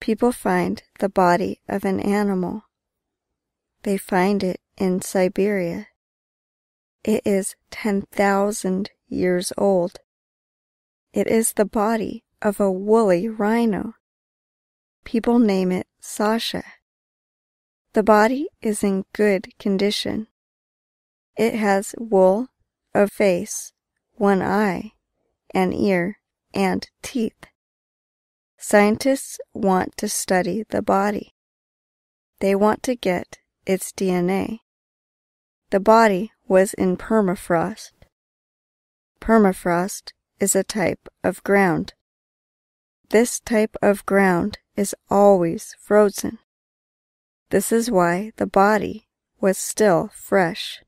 people find the body of an animal. They find it in Siberia. It is 10,000 years old. It is the body of a woolly rhino. People name it Sasha. The body is in good condition. It has wool, a face, one eye, an ear, and teeth. Scientists want to study the body. They want to get its DNA. The body was in permafrost. Permafrost is a type of ground. This type of ground is always frozen. This is why the body was still fresh.